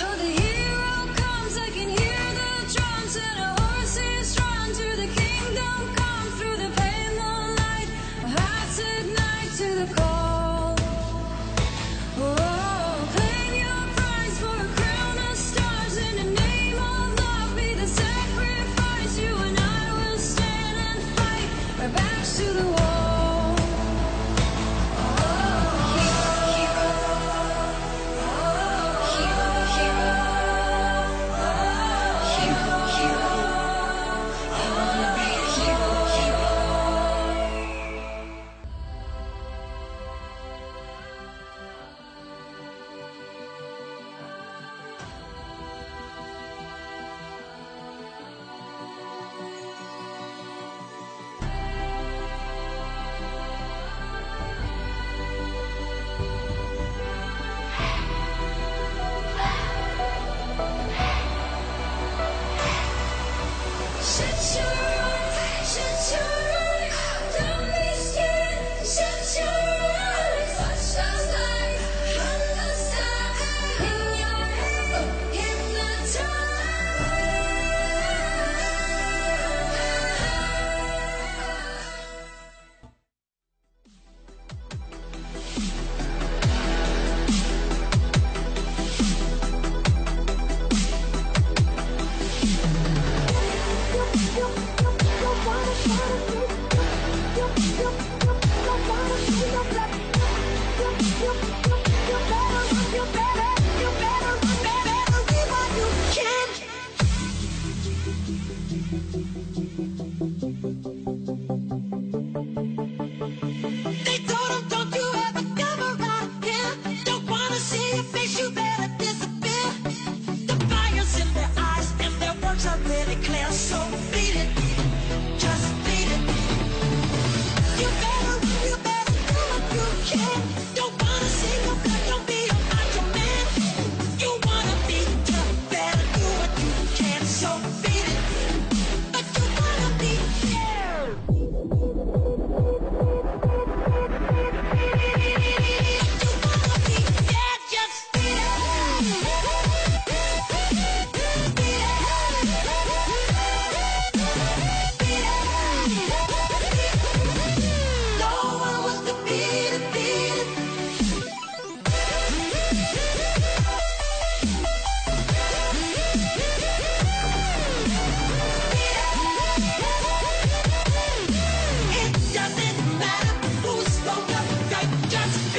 How do you wanna, wanna.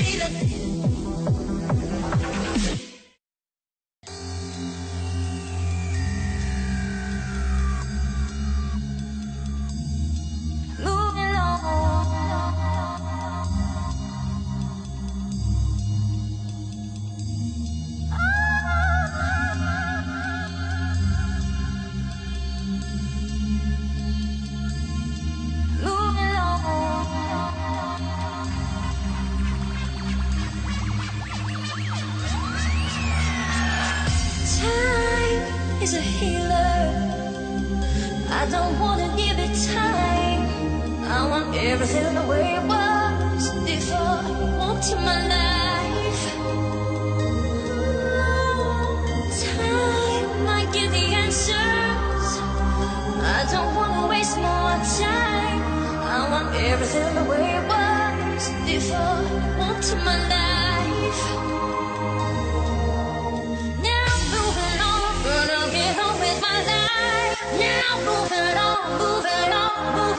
feeling. is a healer. I don't wanna give it time. I want everything the way it was before I walked my life.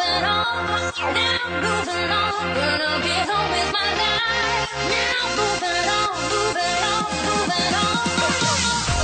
moving on. Now moving on. Gonna get on with my life. Now moving on, moving on, moving on.